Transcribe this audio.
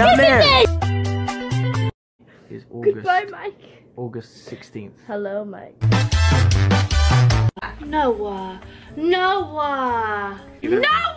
Damn it! Is August Goodbye, Mike. August 16th. Hello, Mike. Noah. Noah. Noah!